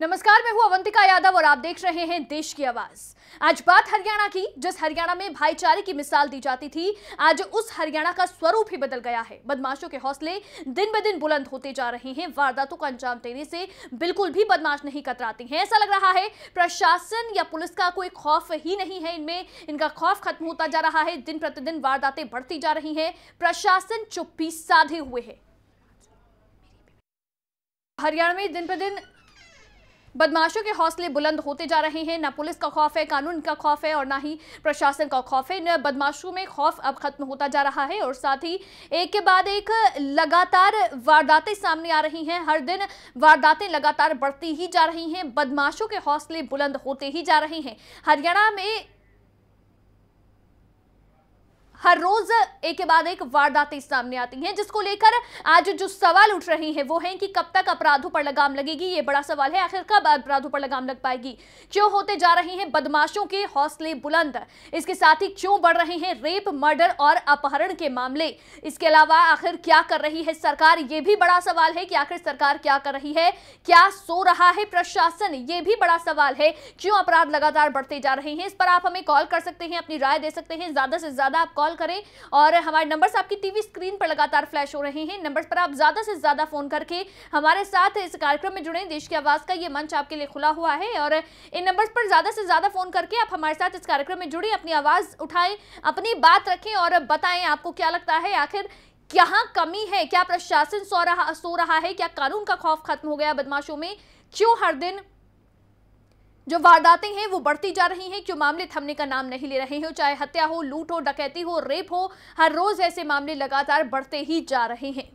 नमस्कार, मैं हूँ अवंतिका यादव और आप देख रहे हैं देश की आवाज़। आज बात हरियाणा की, जिस हरियाणा में भाईचारे की मिसाल दी जाती थी, आज उस हरियाणा का स्वरूप ही बदल गया है। बदमाशों के हौसले दिन ब दिन बुलंद होते जा रहे हैं। वारदातों का अंजाम देने से बिल्कुल भी बदमाश नहीं कतराते हैं। ऐसा लग रहा है, प्रशासन या पुलिस का कोई खौफ ही नहीं है। इनमें, इनका खौफ खत्म होता जा रहा है। दिन प्रतिदिन वारदातें बढ़ती जा रही है। प्रशासन चुप्पी साधे हुए है। हरियाणा में दिन प्रतिदिन बदमाशों के हौसले बुलंद होते जा रहे हैं। ना पुलिस का खौफ है कानून का खौफ है और ना ही प्रशासन का खौफ है। बदमाशों में खौफ अब खत्म होता जा रहा है और साथ ही एक के बाद एक लगातार वारदातें सामने आ रही हैं। हर दिन वारदातें लगातार बढ़ती ही जा रही हैं। बदमाशों के हौसले बुलंद होते ही जा रहे हैं। हरियाणा में हर रोज एक के बाद एक वारदातें सामने आती हैं, जिसको लेकर आज जो सवाल उठ रहे हैं, वो हैं कि कब तक अपराधों पर लगाम लगेगी? ये बड़ा सवाल है। आखिर कब अपराधों पर लगाम लग पाएगी? क्यों होते जा रहे हैं बदमाशों के हौसले बुलंद? इसके साथ ही क्यों बढ़ रहे हैं रेप, मर्डर और अपहरण के मामले? इसके अलावा आखिर क्या कर रही है सरकार? ये भी बड़ा सवाल है कि आखिर सरकार क्या कर रही है? क्या सो रहा है प्रशासन? ये भी बड़ा सवाल है। क्यों अपराध लगातार बढ़ते जा रहे हैं? इस पर आप हमें कॉल कर सकते हैं, अपनी राय दे सकते हैं। ज़्यादा से ज़्यादा आप कॉल करें और हमारे नंबर्स आपकी टीवी स्क्रीन पर लगातार फ्लैश हो रहे हैं। नंबर्स पर आप ज़्यादा से ज़्यादा फ़ोन करके हमारे साथ इस कार्यक्रम में जुड़े। देश की आवाज़ का ये मंच आपके लिए खुला हुआ है और इन नंबर्स पर ज़्यादा से ज़्यादा फ़ोन करके आप हमारे साथ इस कार्यक्रम में जुड़े, अपनी आवाज़ उठाएँ, अपनी बात रखें और बताएँ आपको क्या लगता है, आखिर कहाँ कमी है? क्या प्रशासन सो रहा सो रहा है? क्या कानून का खौफ खत्म हो गया बदमाशों में? क्यों हर दिन जो वारदातें हैं वो बढ़ती जा रही हैं। क्यों मामले थमने का नाम नहीं ले रहे हैं? चाहे हत्या हो, लूट हो, डकैती हो, रेप हो, हर रोज ऐसे मामले लगातार बढ़ते ही जा रहे हैं।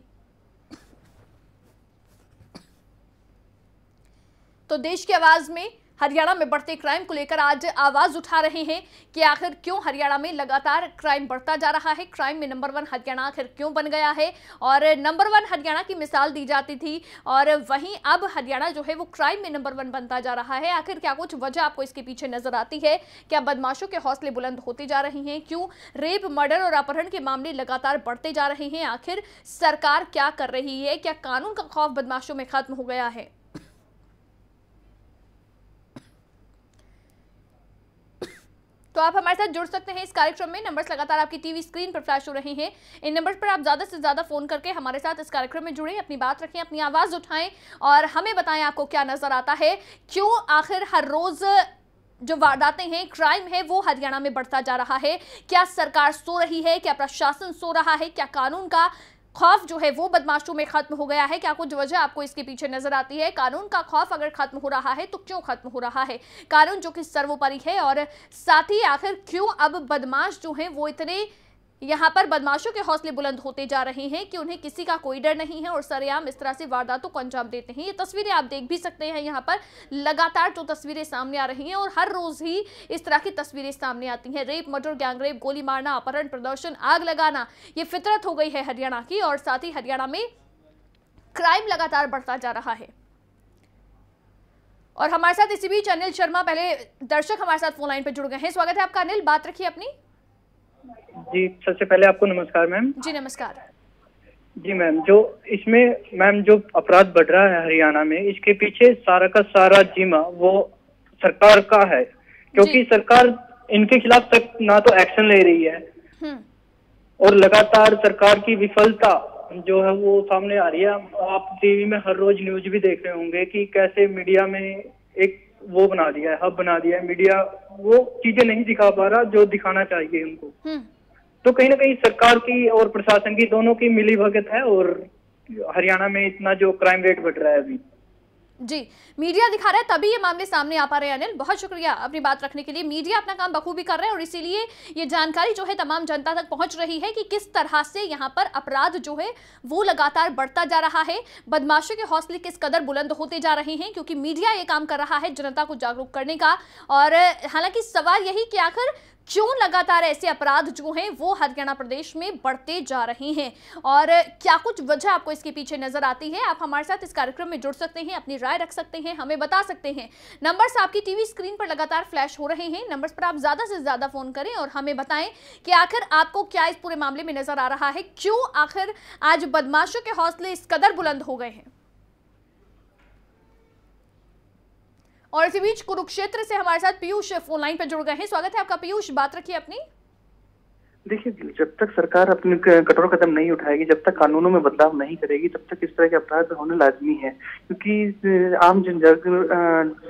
तो देश की आवाज़ में हरियाणा में बढ़ते क्राइम को लेकर आज आवाज़ उठा रहे हैं कि आखिर क्यों हरियाणा में लगातार क्राइम बढ़ता जा रहा है? क्राइम में नंबर वन हरियाणा आखिर क्यों बन गया है? और नंबर वन हरियाणा की मिसाल दी जाती थी और वहीं अब हरियाणा जो है वो क्राइम में नंबर वन बनता जा रहा है। आखिर क्या कुछ वजह आपको इसके पीछे नज़र आती है? क्या बदमाशों के हौसले बुलंद होते जा रहे हैं? क्यों रेप मर्डर और अपहरण के मामले लगातार बढ़ते जा रहे हैं? आखिर सरकार क्या कर रही है? क्या कानून का खौफ बदमाशों में खत्म हो गया है? तो आप हमारे साथ जुड़ सकते हैं इस कार्यक्रम में। नंबर्स लगातार आपकी टीवी स्क्रीन पर फ्लैश हो रहे हैं। इन नंबर्स पर आप ज़्यादा से ज़्यादा फ़ोन करके हमारे साथ इस कार्यक्रम में जुड़ें, अपनी बात रखें, अपनी आवाज़ उठाएँ और हमें बताएँ आपको क्या नज़र आता है। क्यों आखिर हर रोज़ जो वारदातें हैं, क्राइम है, वो हरियाणा में बढ़ता जा रहा है। क्या सरकार सो रही है? क्या प्रशासन सो रहा है? क्या कानून का खौफ जो है वो बदमाशों में खत्म हो गया है क्या कुछ वजह आपको इसके पीछे नज़र आती है। कानून का खौफ अगर खत्म हो रहा है तो क्यों खत्म हो रहा है? कानून जो कि सर्वोपरि है और साथ ही आखिर क्यों अब बदमाश जो है वो इतने यहाँ पर बदमाशों के हौसले बुलंद होते जा रहे हैं कि उन्हें किसी का कोई डर नहीं है और सरेआम इस तरह से वारदातों को अंजाम देते हैं। ये तस्वीरें आप देख भी सकते हैं यहाँ पर। लगातार जो तस्वीरें सामने आ रही हैं और हर रोज ही इस तरह की तस्वीरें सामने आती हैं। रेप, मर्डर, गैंगरेप, गोली मारना, अपहरण, प्रदर्शन, आग लगाना, ये फितरत हो गई है हरियाणा की और साथ ही हरियाणा में क्राइम लगातार बढ़ता जा रहा है। और हमारे साथ इसी बीच अनिल शर्मा, पहले दर्शक हमारे साथ फ़ोन लाइन पर जुड़ गए हैं। स्वागत है आपका अनिल। बात रखिए अपनी। जी सबसे पहले आपको नमस्कार मैम। जी नमस्कार। जी मैम जो इसमें मैम जो अपराध बढ़ रहा है हरियाणा में इसके पीछे सारा का सारा जिम्मा वो सरकार का है क्योंकि सरकार इनके खिलाफ तक ना तो एक्शन ले रही है। हम्म। और लगातार सरकार की विफलता जो है वो सामने आ रही है। आप टीवी में हर रोज न्यूज़ भी देख रहे होंगे कि कैसे मीडिया में एक वो बना दिया है हब बना दिया है। मीडिया वो चीज़ें नहीं दिखा पा रहा जो दिखाना चाहिए उनको तो कहीं ना कहीं सरकार की और प्रशासन की दोनों की मिली भगत है और हरियाणा में इतना जो क्राइम रेट बढ़ रहा है अभी। जी, मीडिया दिखा रहा है, तभी ये मामले सामने आ पा रहे हैं, अनिल। बहुत शुक्रिया अपनी बात रखने के लिए। मीडिया अपना काम बखूबी कर रहा है और इसीलिए ये जानकारी जो है तमाम जनता तक पहुँच रही है कि किस तरह से यहाँ पर अपराध जो है, वो लगातार बढ़ता जा रहा है। बदमाशों के हौसले किस कदर बुलंद होते जा रहे हैं, क्योंकि मीडिया ये काम कर रहा है जनता को जागरूक करने का। और हालाँकि सवाल यही कि आखिर क्यों लगातार ऐसे अपराध जो हैं वो हरियाणा प्रदेश में बढ़ते जा रहे हैं। और क्या कुछ वजह आपको इसके पीछे नज़र आती है? आप हमारे साथ इस कार्यक्रम में जुड़ सकते हैं, अपनी राय रख सकते हैं, हमें बता सकते हैं। नंबर्स आपकी टीवी स्क्रीन पर लगातार फ्लैश हो रहे हैं। नंबर्स पर आप ज़्यादा से ज़्यादा फ़ोन करें और हमें बताएँ कि आखिर आपको क्या इस पूरे मामले में नज़र आ रहा है? क्यों आखिर आज बदमाशों के हौसले इस कदर बुलंद हो गए हैं? और इसी बीच कुरुक्षेत्र से हमारे साथ पीयूष फ़ोन लाइन पर जुड़ गए हैं। स्वागत है आपका पीयूष, बात रखिए अपनी। देखिए जब तक सरकार अपने कठोर कदम नहीं उठाएगी जब तक कानूनों में बदलाव नहीं करेगी तब तक इस तरह के अपराध होने लाजमी है। क्योंकि आम जन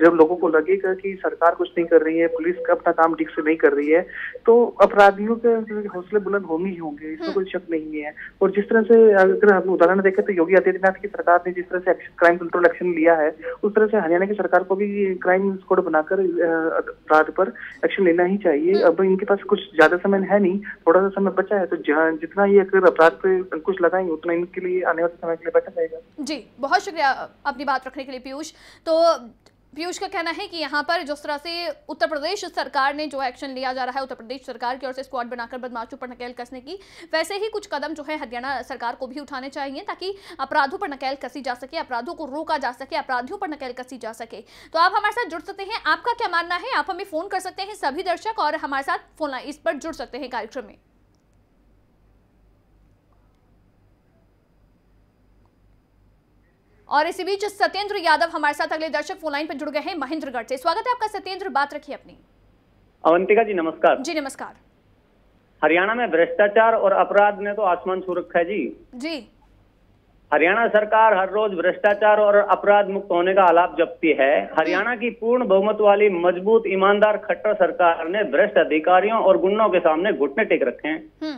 जब लोगों को लगेगा कि सरकार कुछ नहीं कर रही है पुलिस का अपना काम ठीक से नहीं कर रही है तो अपराधियों के हौसले बुलंद होंगे ही होंगे इसमें कोई शक नहीं है। और जिस तरह से अगर हम उदाहरण देखें तो योगी आदित्यनाथ की सरकार ने जिस तरह से क्राइम कंट्रोल एक्शन लिया है उस तरह से हरियाणा की सरकार को भी क्राइम स्क्वाड बनाकर अपराध पर एक्शन लेना ही चाहिए। अब इनके पास कुछ ज़्यादा समय है नहीं थोड़ा सा समय बचा है तो जितना ये अगर अपराध पे अंकुश लगाएँगे, उतना इनके लिए आने वाले समय के लिए बचा जाएगा। जी, बहुत शुक्रिया अपनी बात रखने के लिए, पीयूष। तो पीयूष का कहना है कि यहाँ पर जिस तरह से उत्तर प्रदेश सरकार ने जो एक्शन लिया जा रहा है, उत्तर प्रदेश सरकार की ओर से स्क्वाड बनाकर बदमाशों पर नकेल कसने की, वैसे ही कुछ कदम जो है हरियाणा सरकार को भी उठाने चाहिए ताकि अपराधों पर नकेल कसी जा सके, अपराधों को रोका जा सके, अपराधियों पर नकेल कसी जा सके। तो आप हमारे साथ जुड़ सकते हैं। आपका क्या मानना है? आप हमें फ़ोन कर सकते हैं सभी दर्शक और हमारे साथ फ़ोन इस पर जुड़ सकते हैं कार्यक्रम में। और इसी बीच सत्येंद्र यादव हमारे साथ अगले दर्शक फ़ोन लाइन पर जुड़ गए हैं महेंद्रगढ़ से। स्वागत है आपका सत्येंद्र बात रखिए अपनी। अवंतिका जी नमस्कार। जी नमस्कार। हरियाणा में भ्रष्टाचार और अपराध ने तो आसमान छू रखा है जी। जी। हरियाणा सरकार हर रोज भ्रष्टाचार और अपराध मुक्त होने का आलाप जपती है। हरियाणा की पूर्ण बहुमत वाली मज़बूत ईमानदार खट्टर सरकार ने भ्रष्ट अधिकारियों और गुंडों के सामने घुटने टेक रखे हैं। हम्म।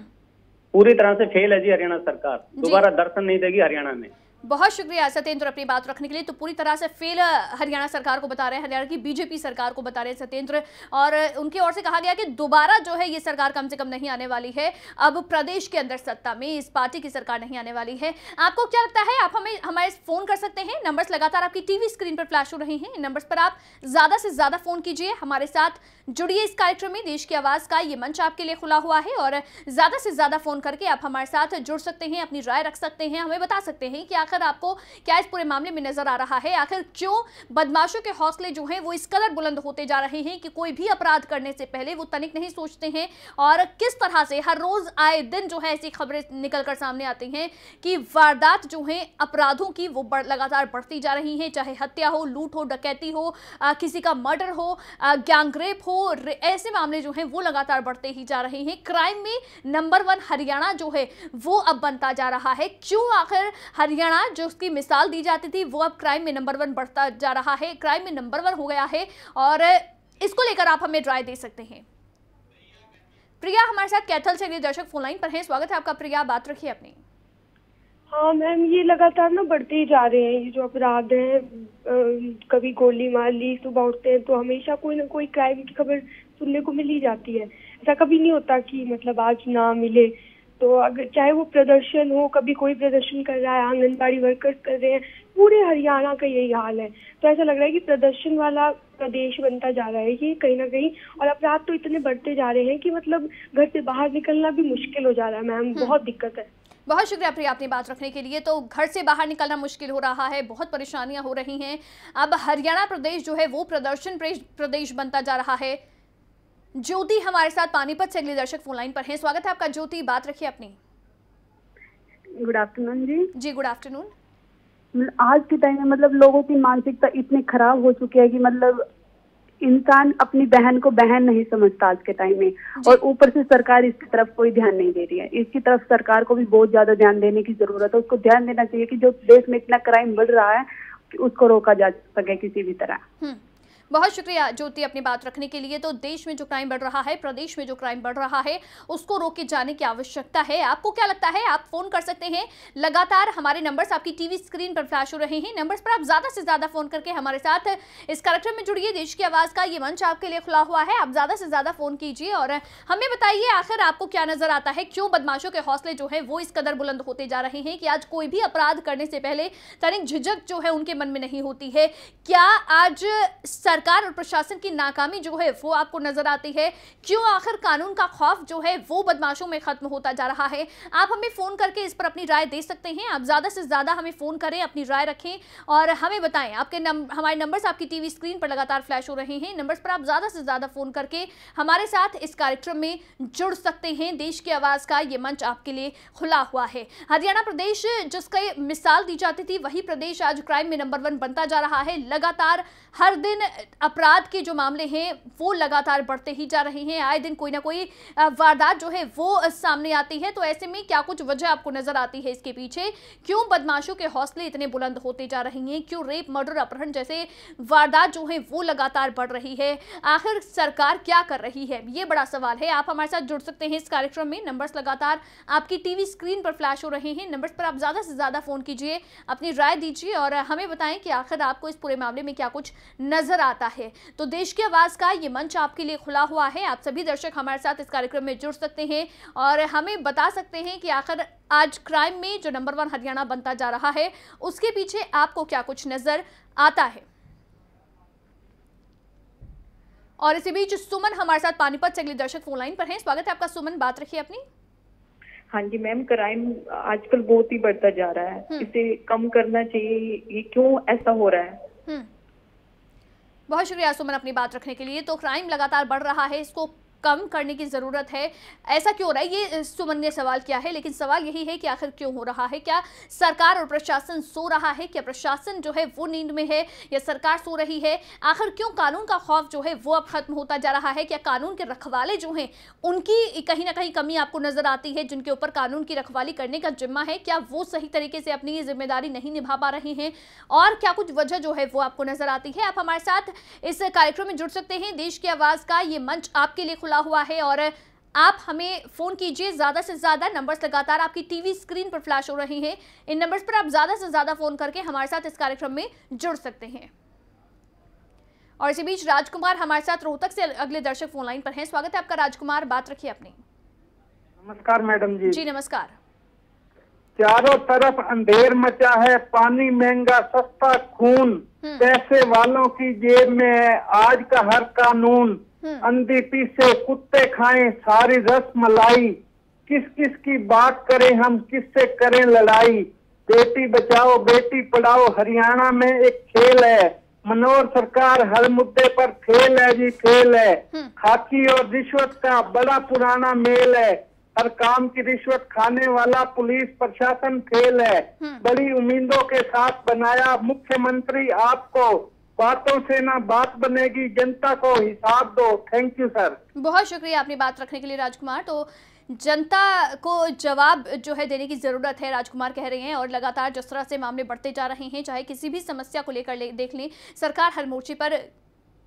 पूरी तरह से फेल है जी हरियाणा सरकार। दोबारा दर्शन नहीं देगी हरियाणा में। बहुत शुक्रिया सत्येंद्र अपनी बात रखने के लिए। तो पूरी तरह से फेल हरियाणा सरकार को बता रहे हैं, हरियाणा की बीजेपी सरकार को बता रहे हैं सत्येंद्र और उनकी ओर से कहा गया कि दोबारा जो है ये सरकार कम से कम नहीं आने वाली है। अब प्रदेश के अंदर सत्ता में इस पार्टी की सरकार नहीं आने वाली है। आपको क्या लगता है, आप हमें, हमारे फ़ोन कर सकते हैं? नंबर्स लगातार आपकी टीवी स्क्रीन पर फ्लैश हो रहे हैं। नंबर्स पर आप ज़्यादा से ज़्यादा फ़ोन कीजिए। हमारे साथ जुड़िए इस कार्यक्रम में। देश की आवाज़ का ये मंच आपके लिए खुला हुआ है। और ज़्यादा से ज़्यादा फ़ोन करके आप हमारे साथ जुड़ सकते हैं, अपनी राय रख सकते हैं। हमें बता सकते हैं कि आखिर आपको क्या इस पूरे मामले में नज़र आ रहा है? आखिर क्यों बदमाशों के हौसले जो हैं वो इस कदर बुलंद होते जा रहे हैं कि कोई भी अपराध करने से पहले वो तनिक नहीं सोचते हैं? और किस तरह से हर रोज आए दिन जो है ऐसी खबरें निकल कर सामने आती हैं कि वारदात जो है अपराधों की वो बढ़, लगातार बढ़ती जा रही हैं चाहे हत्या हो लूट हो डकैती हो आ, किसी का मर्डर हो गैंगरेप हो ऐसे मामले जो हैं वो लगातार बढ़ते ही जा रहे हैं। क्राइम में नंबर वन हरियाणा जो है वो अब बनता जा रहा है। क्यों आखिर हरियाणा जो उसकी मिसाल दी जाती थी, वो अब क्राइम में नंबर वन बढ़ता जा रहा है। क्राइम में नंबर वन हो गया है और इसको लेकर आप हमें राय दे सकते हैं। प्रिया, हमारे साथ कैथल से दर्शक फ़ोन लाइन पर हैं। स्वागत है आपका प्रिया बात रखिए अपनी। हाँ मैम, ये लगातार ना बढ़ते ही जा रहे हैं। ये जो अपराध हैं कभी गोली मार ली, सुबह उठते हैं तो हमेशा कोई ना कोई क्राइम की खबर सुनने को मिल ही जाती है। ऐसा कभी नहीं होता कि मतलब आज ना मिले। तो अगर चाहे वो प्रदर्शन हो कभी कोई प्रदर्शन कर रहा है आंगनबाड़ी वर्कर्स कर रहे हैं पूरे हरियाणा का यही हाल है। तो ऐसा लग रहा है कि प्रदर्शन वाला प्रदेश बनता जा रहा है ये कहीं ना कहीं और अपराध तो इतने बढ़ते जा रहे हैं कि मतलब घर से बाहर निकलना भी मुश्किल हो जा रहा है मैम। बहुत दिक्कत है। बहुत शुक्रिया प्रिया अपनी बात रखने के लिए। तो घर से बाहर निकलना मुश्किल हो रहा है बहुत परेशानियाँ हो रही हैं। अब हरियाणा प्रदेश जो है वो प्रदर्शन प्रदेश बनता जा रहा है। ज्योति हमारे साथ पानीपत से अगले दर्शक फ़ोन लाइन पर हैं। स्वागत है आपका। ज्योति बात रखिए अपनी। गुड आफ्टरनून जी। जी गुड आफ्टरनून आज के टाइम में मतलब लोगों की मानसिकता इतनी खराब हो चुकी है कि मतलब इंसान अपनी बहन को बहन नहीं समझता आज के टाइम में। और ऊपर से सरकार इसकी तरफ़ कोई ध्यान नहीं दे रही है। इसकी तरफ़ सरकार को भी बहुत ज़्यादा ध्यान देने की ज़रूरत है। उसको ध्यान देना चाहिए कि जो देश में इतना क्राइम बढ़ रहा है उसको रोका जा सके किसी भी तरह। हम्म। बहुत शुक्रिया ज्योति अपनी बात रखने के लिए। तो देश में जो क्राइम बढ़ रहा है, प्रदेश में जो क्राइम बढ़ रहा है, उसको रोके जाने की आवश्यकता है। आपको क्या लगता है? आप फ़ोन कर सकते हैं। लगातार हमारे नंबर्स आपकी टीवी स्क्रीन पर फ्लैश हो रहे हैं। नंबर्स पर आप ज़्यादा से ज़्यादा फ़ोन करके हमारे साथ इस कार्यक्रम में जुड़िए। देश की आवाज़ का ये मंच आपके लिए खुला हुआ है। आप ज़्यादा से ज़्यादा फ़ोन कीजिए और हमें बताइए, आखिर आपको क्या नज़र आता है? क्यों बदमाशों के हौसले जो है, वो इस कदर बुलंद होते जा रहे हैं कि आज कोई भी अपराध करने से पहले, तनिक झिझक जो है उनके मन में नहीं होती है। क्या आज सरकार और प्रशासन की नाकामी जो है वो आपको नज़र आती है। क्यों आखिर कानून का खौफ जो है वो बदमाशों में खत्म होता जा रहा है? आप हमें फ़ोन करके इस पर अपनी राय दे सकते हैं। आप ज़्यादा से ज़्यादा हमें फ़ोन करें अपनी राय रखें और हमें बताएँ। आपके नम, हमारे नंबर्स आपकी टीवी स्क्रीन पर लगातार फ्लैश हो रहे हैं। नंबर्स पर आप ज़्यादा से ज़्यादा फ़ोन करके हमारे साथ इस कार्यक्रम में जुड़ सकते हैं। देश की आवाज़ का ये मंच आपके लिए खुला हुआ है। हरियाणा प्रदेश जिसका मिसाल दी जाती थी वही प्रदेश आज क्राइम में नंबर वन बनता जा रहा है। लगातार हर दिन अपराध के जो मामले हैं, वो लगातार बढ़ते ही जा रहे हैं। आए दिन कोई ना कोई वारदात जो है, वो सामने आती है। तो ऐसे में क्या कुछ वजह आपको नज़र आती है इसके पीछे? क्यों बदमाशों के हौसले इतने बुलंद होते जा रहे हैं? क्यों रेप, मर्डर, अपहरण जैसे वारदात जो है, वो लगातार बढ़ रही है? आखिर सरकार क्या कर रही है? ये बड़ा सवाल है। आप हमारे साथ जुड़ सकते हैं इस कार्यक्रम में। नंबर्स लगातार आपकी टीवी स्क्रीन पर फ्लैश हो रहे हैं। नंबर्स पर आप ज़्यादा से ज़्यादा फ़ोन कीजिए, अपनी राय दीजिए और हमें बताएँ कि आखिर आपको इस पूरे मामले में क्या कुछ नज़र आता है। तो देश की आवाज़ का ये मंच आपके लिए खुला हुआ है। आप सभी दर्शक हमारे साथ इस कार्यक्रम में जुड़ सकते हैं और हमें बता सकते हैं कि आखिर आज क्राइम में जो नंबर वन हरियाणा बनता जा रहा है उसके पीछे आपको क्या कुछ नज़र आता है? और इसी बीच सुमन हमारे साथ पानीपत से अगले दर्शक फ़ोन लाइन पर हैं। स्वागत है आपका सुमन बात रखिए अपनी। हाँ जी मैम क्राइम आजकल बहुत ही बढ़ता जा रहा है। हम्म। इसे कम करना चाहिए ये क्यों ऐसा हो रहा है? हम्म। बहुत शुक्रिया, सुमन, अपनी बात रखने के लिए। तो क्राइम लगातार बढ़ रहा है, इसको कम करने की ज़रूरत है। ऐसा क्यों हो रहा है? ये सुमन ने सवाल किया है? लेकिन सवाल यही है कि आखिर क्यों हो रहा है? क्या सरकार और प्रशासन सो रहा है? क्या प्रशासन जो है वो नींद में है? या सरकार सो रही है? आखिर क्यों कानून का खौफ जो है वो अब खत्म होता जा रहा है? क्या कानून के रखवाले जो हैं, उनकी कहीं ना कहीं कमी आपको नज़र आती है, जिनके ऊपर कानून की रखवाली करने का जिम्मा है? क्या वो सही तरीके से अपनी ज़िम्मेदारी नहीं निभा पा रहे हैं? और क्या कुछ वजह जो है वो आपको नज़र आती है? आप हमारे साथ इस कार्यक्रम में जुड़ सकते हैं। देश की आवाज़ का ये मंच आपके लिए खुला हुआ है और आप हमें फ़ोन कीजिए ज़्यादा से ज़्यादा नंबर्स लगातार आपकी टीवी स्क्रीन पर फ्लैश हो रहे हैं। इन नंबर्स पर आप ज़्यादा से ज़्यादा फ़ोन करके हमारे साथ इस कार्यक्रम में जुड़ सकते हैं। और इसी बीच राजकुमार हमारे साथ रोहतक से अगले दर्शक फ़ोन लाइन पर हैं। स्वागत है आपका राजकुमार बात रखिए अपनी। नमस्कार मैडम जी। जी नमस्कार। चारों तरफ़ अंधेर मचा है पानी महँगा सस्ता खून। हम्म। पैसे वालों की जेब में है आज का हर कानून। हम्म। अंधी पीसे कुत्ते खाएँ सारी रस मलाई। किस किस की बात करें हम किससे करें लड़ाई? बेटी बचाओ बेटी पढ़ाओ हरियाणा में एक खेल है। मनोहर सरकार हर मुद्दे पर फेल है जी फेल है। हम्म। खाकी और रिश्वत का बड़ा पुराना मेल है। हर काम की रिश्वत खाने वाला पुलिस प्रशासन फेल है। हम्म। बड़ी उम्मीदों के साथ बनाया मुख्यमंत्री आपको। बातों से ना बात बनेगी जनता को हिसाब दो। थैंक यू सर बहुत शुक्रिया आपने बात रखने के लिए राजकुमार। तो जनता को जवाब जो है देने की ज़रूरत है राजकुमार कह रहे हैं और लगातार जिस तरह से मामले बढ़ते जा रहे हैं चाहे किसी भी समस्या को लेकर ले, देख लें सरकार हर मोर्चे पर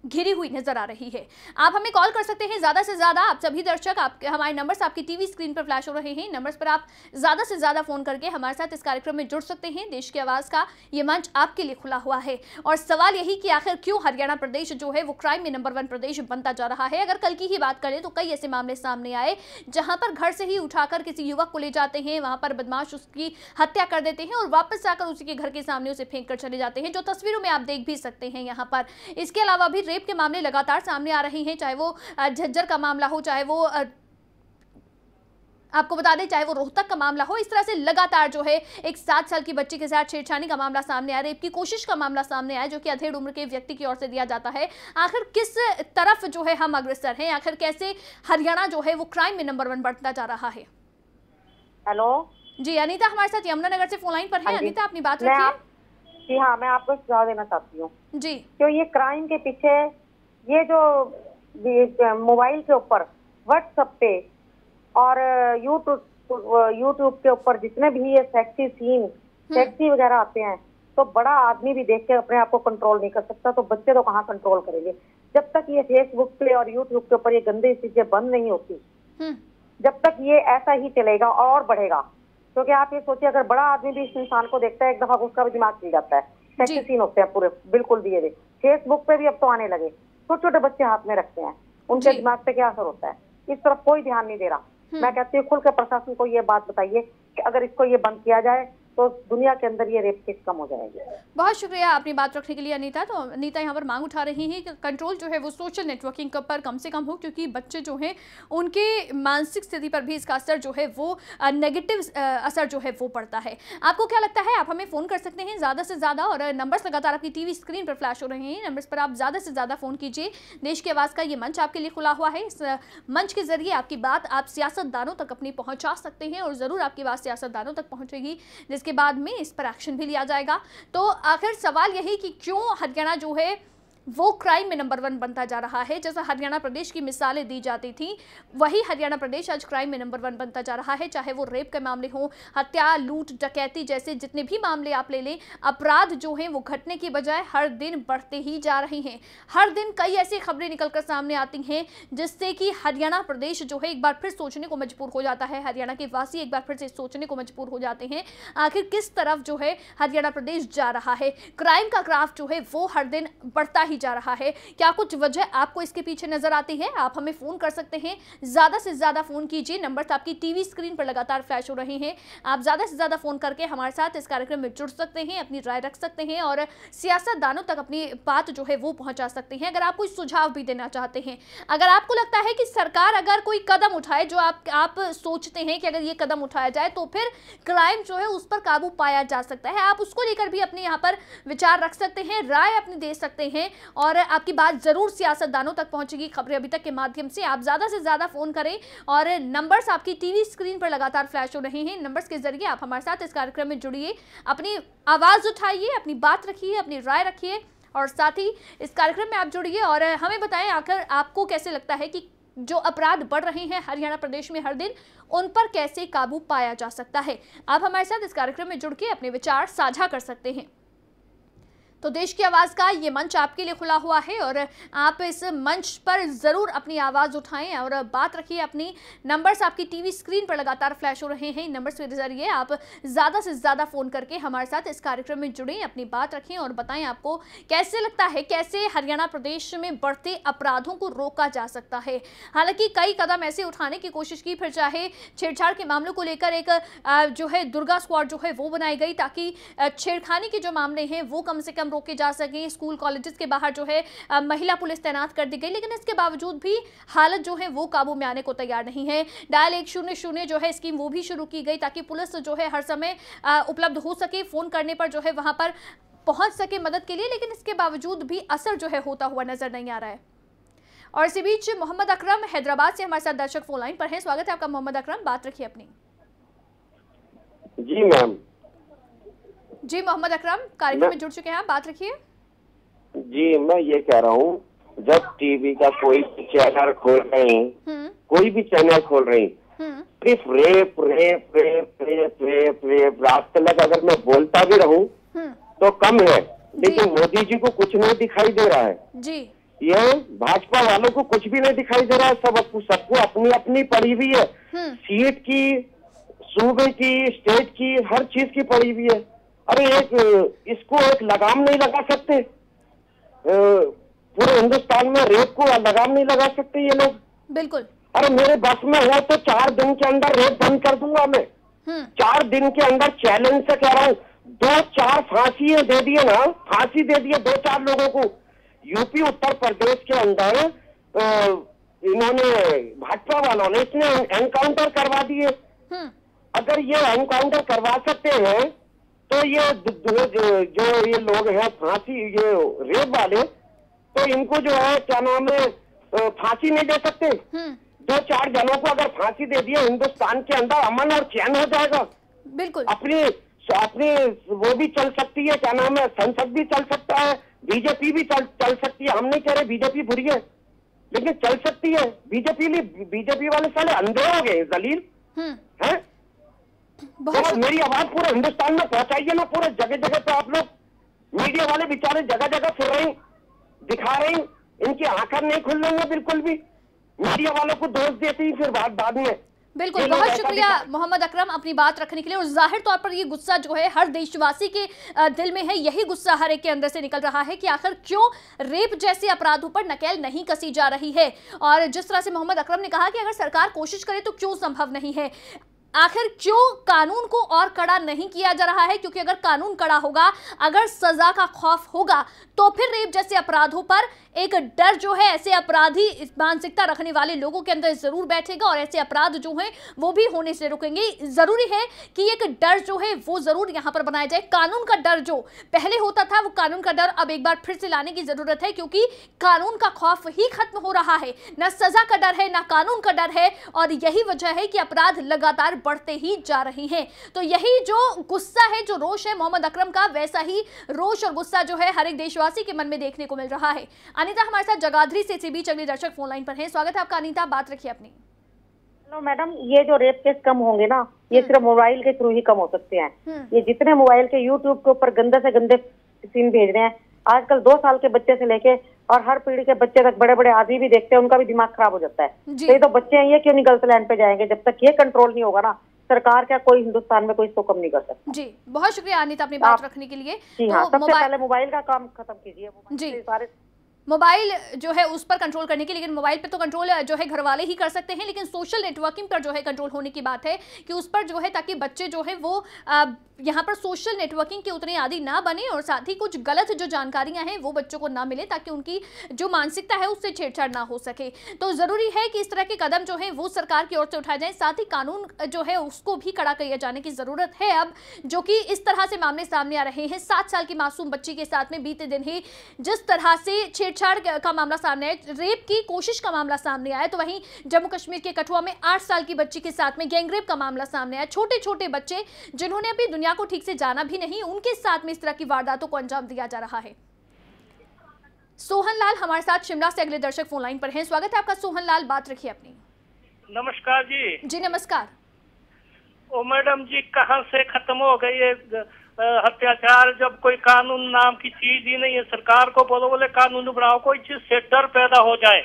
घिरी हुई नज़र आ रही है। आप हमें कॉल कर सकते हैं ज़्यादा से ज़्यादा। आप सभी दर्शक, आपके, हमारे नंबर्स आपकी टीवी स्क्रीन पर फ्लैश हो रहे हैं। नंबर्स पर आप ज़्यादा से ज़्यादा फ़ोन करके हमारे साथ इस कार्यक्रम में जुड़ सकते हैं। देश की आवाज़ का ये मंच आपके लिए खुला हुआ है। और सवाल यही कि आखिर क्यों हरियाणा प्रदेश जो है वो क्राइम में नंबर वन प्रदेश बनता जा रहा है? अगर कल की ही बात करें तो कई ऐसे मामले सामने आए, जहाँ पर घर से ही उठाकर किसी युवक को ले जाते हैं। वहाँ पर बदमाश उसकी हत्या कर देते हैं और वापस आकर उसी के घर के सामने उसे फेंक कर चले जाते हैं, जो तस्वीरों में आप देख भी सकते हैं यहाँ पर। इसके अलावा भी रेप के मामले लगातार सामने आ रहे हैं चाहे वो झज्जर का मामला हो चाहे वो आपको बता दें चाहे वो रोहतक का मामला हो इस तरह से लगातार जो है एक सात साल की बच्ची के साथ छेड़छाड़ी का मामला सामने आया रेप की कोशिश का मामला सामने आया जो कि अधेड़ उम्र के व्यक्ति की ओर से दिया जाता है। आखिर किस तरफ़ जो है हम अग्रसर हैं? आखिर कैसे हरियाणा जो है वो क्राइम में नंबर वन बढ़ता जा रहा है? हेलो? जी अनीता हमारे साथ यमुनानगर से फ़ोन लाइन पर है। हाँ। अनीता अपनी बात रखिए। जी हाँ मैं आपको सुझाव देना चाहती हूँ। जी। क्यों ये क्राइम के पीछे ये जो मोबाइल के ऊपर व्हाट्सएप पे और यूट्यूब यूट्यूब के ऊपर जितने भी ये सेक्सी सीन सेक्सी वगैरह आते हैं तो बड़ा आदमी भी देख के अपने आप को कंट्रोल नहीं कर सकता तो बच्चे तो कहाँ कंट्रोल करेंगे? जब तक ये फेसबुक पे और यूट्यूब के ऊपर ये गंदी चीज़ें बंद नहीं होती हम्म। जब तक ये ऐसा ही चलेगा और बढ़ेगा। क्योंकि आप ये सोचिए अगर बड़ा आदमी भी इस इंसान को देखता है एक दफ़ा उसका भी दिमाग खिल जाता है। कैसे सेक्सी सीन होते हैं पूरे बिल्कुल दिए हुए फेसबुक पे भी अब तो आने लगे। छोटे छोटे बच्चे हाथ में रखते हैं। उनके दिमाग पे क्या असर होता है? इस तरफ़ कोई ध्यान नहीं दे रहा। मैं कहती हूँ खुलकर प्रशासन को ये बात बताइए कि अगर इसको ये बंद किया जाए तो दुनिया के अंदर ये रेप केस कम हो जाएँगे। बहुत शुक्रिया अपनी बात रखने के लिए, अनीता। तो अनीता यहाँ पर मांग उठा रही हैं कंट्रोल जो है वो सोशल नेटवर्किंग पर कम से कम हो, क्योंकि बच्चे जो हैं, उनके मानसिक स्थिति पर भी इसका असर जो है वो नेगेटिव असर जो है वो पड़ता है। आपको क्या लगता है? आप हमें फ़ोन कर सकते हैं ज़्यादा से ज़्यादा और नंबर्स लगातार आपकी टीवी स्क्रीन पर फ्लैश हो रहे हैं। नंबर्स पर आप ज़्यादा से ज़्यादा फ़ोन कीजिए। देश की आवाज़ का ये मंच आपके लिए खुला हुआ है। इस मंच के ज़रिए आपकी बात आप सियासतदानों तक अपनी पहुँचा सकते हैं और ज़रूर आपकी बात सियासतदानों तक पहुँचेगी, जिसके बाद में इस पर एक्शन भी लिया जाएगा। तो आखिर सवाल यही कि क्यों हरियाणा जो है वो क्राइम में नंबर वन बनता जा रहा है। जैसा हरियाणा प्रदेश की मिसालें दी जाती थी, वही हरियाणा प्रदेश आज क्राइम में नंबर वन बनता जा रहा है। चाहे वो रेप के मामले हों, हत्या, लूट, डकैती जैसे जितने भी मामले आप ले लें, अपराध जो हैं वो घटने की बजाय हर दिन बढ़ते ही जा रहे हैं। हर दिन कई ऐसी खबरें निकलकर सामने आती हैं, जिससे कि हरियाणा प्रदेश जो है एक बार फिर सोचने को मजबूर हो जाता है। हरियाणा के वासी एक बार फिर से सोचने को मजबूर हो जाते हैं, आखिर किस तरफ़ जो है हरियाणा प्रदेश जा रहा है। क्राइम का ग्राफ जो है वो हर दिन बढ़ता ही जा रहा है। क्या कुछ वजह आपको इसके पीछे नज़र आती है? आप हमें फ़ोन कर सकते हैं। ज़्यादा से ज़्यादा फ़ोन कीजिए। नंबर आपकी टीवी स्क्रीन पर लगातार फ्लैश हो रहे हैं। आप ज़्यादा से ज़्यादा फ़ोन करके हमारे साथ इस कार्यक्रम में जुड़ सकते हैं, अपनी राय रख सकते हैं और सियासतदानों तक अपनी बात जो है वो पहुँचा सकते हैं। अगर आप कोई सुझाव भी देना चाहते हैं, अगर आपको लगता है कि सरकार अगर कोई कदम उठाए, जो आप आप सोचते हैं कि अगर ये कदम उठाया जाए तो फिर क्राइम जो है उस पर काबू पाया जा सकता है। आप उसको लेकर भी अपने यहाँ पर विचार रख सकते हैं, राय अपनी दे सकते हैं और आपकी बात ज़रूर सियासतदानों तक पहुंचेगी खबरें अभी तक के माध्यम से। आप ज़्यादा से ज़्यादा फ़ोन करें और नंबर्स आपकी टीवी स्क्रीन पर लगातार फ्लैश हो रहे हैं। नंबर्स के ज़रिए आप हमारे साथ इस कार्यक्रम में जुड़िए। अपनी आवाज़ उठाइए, अपनी बात रखिए, अपनी राय रखिए और साथ ही इस कार्यक्रम में आप जुड़िए और हमें बताएँ आखिर आपको कैसे लगता है कि जो अपराध बढ़ रहे हैं हरियाणा प्रदेश में हर दिन, उन पर कैसे काबू पाया जा सकता है? आप हमारे साथ इस कार्यक्रम में जुड़ के अपने विचार साझा कर सकते हैं। तो देश की आवाज़ का ये मंच आपके लिए खुला हुआ है और आप इस मंच पर ज़रूर अपनी आवाज़ उठाएँ और बात रखिए अपनी नंबर्स आपकी टीवी स्क्रीन पर लगातार फ्लैश हो रहे हैं। इन नंबर्स के ज़रिए आप ज़्यादा से ज़्यादा फ़ोन करके हमारे साथ इस कार्यक्रम में जुड़ें, अपनी बात रखें और बताएँ आपको कैसे लगता है, कैसे हरियाणा प्रदेश में बढ़ते अपराधों को रोका जा सकता है। हालाँकि कई कदम ऐसे उठाने की कोशिश की, फिर चाहे छेड़छाड़ के मामलों को लेकर एक जो है दुर्गा स्क्वाड जो है वो बनाई गई ताकि छेड़खानी के जो मामले हैं वो कम से कम कम रोके जा सके। स्कूल कॉलेजेस के बाहर जो है महिला पुलिस तैनात कर दी गई, लेकिन इसके बावजूद भी हालत जो है वो काबू में आने को तैयार नहीं है। डायल एक शून्य शून्य जो है, स्कीम वो भी शुरू की गई ताकि पुलिस जो है हर समय उपलब्ध हो सके, फ़ोन करने पर जो है वहाँ पर पहुँच सके मदद के लिए, लेकिन इसके बावजूद भी असर जो है होता हुआ नज़र नहीं आ रहा है। और इसी बीच मोहम्मद अकरम हैदराबाद से हमारे साथ दर्शक फ़ोन लाइन पर है। स्वागत है आपका मोहम्मद अकरम, बात रखिए अपनी। जी, मैम। जी मोहम्मद अकरम कार्यक्रम में जुड़ चुके हैं आप बात रखिए। जी मैं ये कह रहा हूँ जब टीवी का कोई चैनल खोल रही हम्म। कोई भी चैनल खोल रही हम्म। सिर्फ़ rape rape rape rape rape rape रात तक अगर मैं बोलता भी रहूँ हम्म। तो कम है। लेकिन मोदी जी को कुछ नहीं दिखाई दे रहा है। जी। ये भाजपा वालों को कुछ भी नहीं दिखाई दे रहा है। सब सबको अपनी अपनी पड़ी हुई है। सीट की सूबे की स्टेट की हर चीज़ की पड़ी हुई है। अरे एक इसको एक लगाम नहीं लगा सकते। पूरे हिंदुस्तान में रेप को लगाम नहीं लगा सकते ये लोग। बिल्कुल। अरे मेरे बस में हो तो चार दिन के अंदर रेप बंद कर दूँगा मैं। चार दिन के अंदर चैलेंज से कह रहा हूँ दो चार फांसी दे दिए ना फांसी दे दिए दो चार लोगों को। यूपी उत्तर प्रदेश के अंदर इन्होंने भाजपा वालों ने इसने एनकाउंटर करवा दिए। अगर ये एनकाउंटर करवा सकते हैं तो ये जो ये लोग हैं फांसी ये रेप वाले तो इनको जो है क्या नाम है फांसी नहीं दे सकते। दो चार जनों को अगर फांसी दे दिए हिंदुस्तान के अंदर अमन और चैन हो जाएगा। बिल्कुल। अपनी अपनी वो भी चल सकती है क्या नाम है संसद भी चल सकता है बीजेपी भी चल चल सकती है। हम नहीं कह रहे बीजेपी बुरी है लेकिन चल सकती है। बीजेपी बीजेपी वाले साले अंधे हो गए जलील। है? तो मेरी आवाज़ पूरे हिंदुस्तान में पहुंचाइए ना पूरे जगह जगह पे आप लोग मीडिया वाले बेचारे जगह जगह फिर रहे दिखा रहे इनकी आँखें नहीं खुल रही है बिल्कुल भी। मीडिया वालों को दोष देते ही फिर बाद बाद में। बिल्कुल बहुत शुक्रिया मोहम्मद अकरम अपनी बात रखने के लिए। और ज़ाहिर तौर पर ये गुस्सा जो है हर देशवासी के दिल में है। यही गुस्सा हर एक के अंदर से निकल रहा है कि आखिर क्यों रेप जैसे अपराधों पर नकेल नहीं कसी जा रही है? और जिस तरह से मोहम्मद अकरम ने कहा कि अगर सरकार कोशिश करे तो क्यों संभव नहीं है? आखिर क्यों कानून को और कड़ा नहीं किया जा रहा है? क्योंकि अगर कानून कड़ा होगा, अगर सजा का खौफ होगा तो फिर रेप जैसे अपराधों पर एक डर जो है, ऐसे अपराधी मानसिकता रखने वाले लोगों के अंदर ज़रूर बैठेगा और ऐसे अपराध जो है, वो भी होने से रुकेंगे। ज़रूरी है कि एक डर जो है, वो ज़रूर यहाँ पर बनाया जाए। कानून का डर जो पहले होता था, वो कानून का डर अब एक बार फिर से लाने की ज़रूरत है, क्योंकि कानून का खौफ ही खत्म हो रहा है। न सजा का डर है, ना कानून का डर है, और यही वजह है कि अपराध लगातार बढ़ते ही जा रहे हैं। तो यही जो गुस्सा है जो रोष है मोहम्मद अकरम का वैसा ही रोष और गुस्सा जो है हर एक देशवासी के मन में देखने को मिल रहा है। अनिता हमारे साथ जगाधरी से इसी बीच अगले दर्शक फ़ोन लाइन पर है। स्वागत है आपका अनिता बात रखिए अपनी। हेलो मैडम ये जो रेप केस कम होंगे ना ये सिर्फ़ मोबाइल के थ्रू ही कम हो सकते हैं। ये जितने मोबाइल के यूट्यूब के ऊपर गंदे से गंदे सीन भेज रहे हैं आजकल दो साल के बच्चे से लेके और हर पीढ़ी के बच्चे तक बड़े बड़े आदमी भी देखते हैं उनका भी दिमाग खराब हो जाता है। तो ये तो बच्चे हैं ये क्यों नहीं गलत लाइन पे जाएँगे? जब तक ये कंट्रोल नहीं होगा ना सरकार क्या कोई हिंदुस्तान में कोई इसको कम नहीं कर सकता। जी बहुत शुक्रिया अनिता अपनी बात रखने के लिए। जी हाँ सबसे पहले मोबाइल का काम खत्म कीजिए जी। सारे मोबाइल जो है उस पर कंट्रोल करने की लेकिन मोबाइल पे तो कंट्रोल जो है घर वाले ही कर सकते हैं, लेकिन सोशल नेटवर्किंग पर जो है कंट्रोल होने की बात है कि उस पर जो है ताकि बच्चे जो है वो यहाँ पर सोशल नेटवर्किंग के उतने आदि ना बने और साथ ही कुछ गलत जो जानकारियाँ हैं वो बच्चों को ना मिले ताकि उनकी जो मानसिकता है उससे छेड़छाड़ ना हो सके। तो ज़रूरी है कि इस तरह के कदम जो है वो सरकार की ओर से उठाए जाए, साथ ही कानून जो है उसको भी कड़ा किया जाने की ज़रूरत है अब, जो कि इस तरह से मामले सामने आ रहे हैं। सात साल की मासूम बच्ची के साथ में बीते दिन ही जिस तरह से छेड़छाड़ का मामला सामने आया रेप की कोशिश का मामला सामने आया तो वहीं जम्मू कश्मीर के कठुआ में आठ साल की बच्ची के साथ में गैंगरेप का मामला सामने आया। छोटे छोटे बच्चे जिन्होंने अपनी दुनिया को ठीक से जाना भी नहीं उनके साथ में इस तरह की वारदातों को अंजाम दिया जा रहा है। सोहन लाल हमारे साथ शिमला से अगले दर्शक फ़ोन लाइन पर हैं। स्वागत है आपका सोहन लाल बात रखिए अपनी। नमस्कार जी। जी नमस्कार। ओ मैडम जी कहाँ से खत्म हो गई है अत्याचार जब कोई कानून नाम की चीज़ ही नहीं है सरकार को बोलो बोले कानून बनाओ कोई जिससे डर पैदा हो जाए।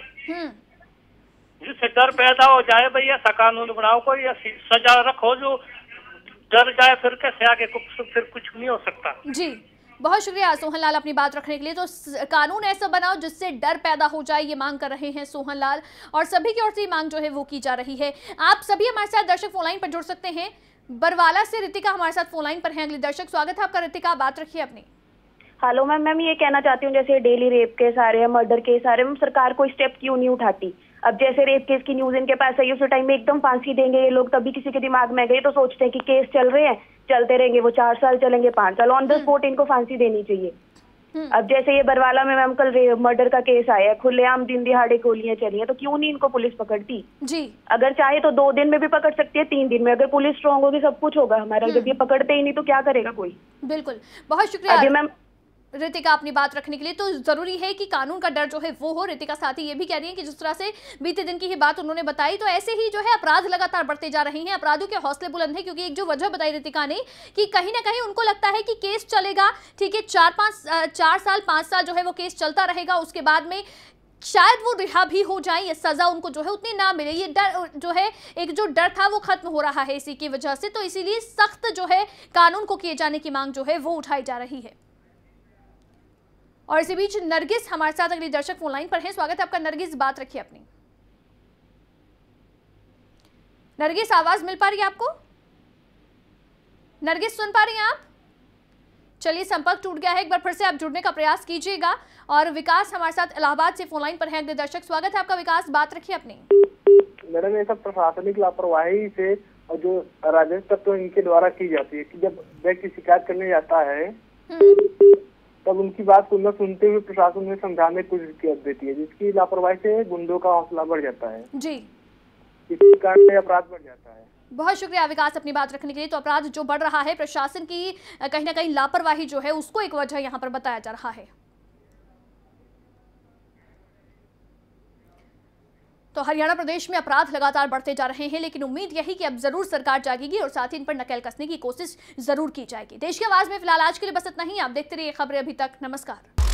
जिससे डर पैदा हो जाए भाई ऐसा कानून बनाओ कोई ऐसी सजा रखो जो डर जाए फिर कैसे आगे फिर कुछ नहीं हो सकता। जी। बहुत शुक्रिया सोहन लाल अपनी बात रखने के लिए। तो कानून ऐसा बनाओ जिससे डर पैदा हो जाए ये मांग कर रहे हैं सोहन लाल और सभी की ओर से मांग जो है वो की जा रही है। आप सभी हमारे साथ दर्शक फोनलाइन पर जुड़ सकते हैं। बरवाला से रितिका हमारे साथ फोनलाइन पर हैं। अगले दर्शक स्वागत है आपका। रितिका बात रखिए अपनी। हेलो मैम मैम ये कहना चाहती हूँ जैसे डेली रेप केस आ रहे हैं मर्डर केस आ रहे हैं सरकार कोई स्टेप क्यों नहीं उठाती? अब जैसे रेप केस की न्यूज़ इनके पास आई उस टाइम में एकदम फांसी देंगे ये लोग तभी किसी के दिमाग में गए तो सोचते हैं कि केस चल रहे हैं चलते रहेंगे वो चार साल चलेंगे पाँच साल ऑन द स्पॉट इनको फांसी देनी चाहिए। अब जैसे ये बरवाला में मैम कल मर्डर का केस आया खुलेआम दिन दिहाड़े गोलियाँ चली हैं तो क्यों नहीं इनको पुलिस पकड़ती? जी। अगर चाहे तो दो दिन में भी पकड़ सकती है तीन दिन में। अगर पुलिस स्ट्रांग होगी सब कुछ होगा हमारा। जब ये पकड़ते ही नहीं तो क्या करेगा कोई? बिल्कुल। बहुत शुक्रिया। अभी मैम रितिका अपनी बात रखने के लिए। तो ज़रूरी है कि कानून का डर जो है वो हो। रितिका साथ ही ये भी कह रही है कि जिस तरह से बीते दिन की ही बात उन्होंने बताई तो ऐसे ही जो है अपराध लगातार बढ़ते जा रहे हैं। अपराधों के हौसले बुलंद है, क्योंकि एक जो वजह बताई रितिका ने कि कहीं ना कहीं उनको लगता है कि केस चलेगा। ठीक है, चार पाँच चार साल, पाँच साल जो है वो केस चलता रहेगा। उसके बाद में शायद वो रिहा भी हो जाए, या सजा उनको जो है उतनी ना मिले। ये डर जो है, एक जो डर था वो खत्म हो रहा है इसी की वजह से। तो इसीलिए सख्त जो है कानून को किए जाने की मांग जो है वो उठाई जा रही है। और इसी बीच नरगिस हमारे साथ अगले दर्शक फ़ोन लाइन पर है। स्वागत है आपका नरगिस बात रखिए अपनी। नरगिस आवाज़ मिल पा रही है आपको? नरगिस सुन पा रही हैं आप? चलिए संपर्क टूट गया है। एक बार फिर से आप जुड़ने का प्रयास कीजिएगा। और विकास हमारे साथ इलाहाबाद से फ़ोन लाइन पर है अगले दर्शक। स्वागत है आपका विकास बात रखिए अपनी। मैडम ये सब प्रशासनिक लापरवाही से और जो राजस्व तत्व इनके द्वारा की जाती है कि जब व्यक्ति शिकायत करने जाता है तब उनकी बात को न सुनते हुए प्रशासन ने समझाने की कोशिश कर देती है जिसकी लापरवाही से गुंडों का हौसला बढ़ जाता है। जी। इसी कारण अपराध बढ़ जाता है। बहुत शुक्रिया विकास अपनी बात रखने के लिए। तो अपराध जो बढ़ रहा है प्रशासन की कहीं ना कहीं लापरवाही जो है उसको एक वजह यहाँ पर बताया जा रहा है। तो हरियाणा प्रदेश में अपराध लगातार बढ़ते जा रहे हैं, लेकिन उम्मीद यही कि अब ज़रूर सरकार जागेगी और साथ ही इन पर नकेल कसने की कोशिश ज़रूर की जाएगी। देश की आवाज़ में फ़िलहाल आज के लिए बस इतना ही। आप देखते रहिए खबरें अभी तक। नमस्कार।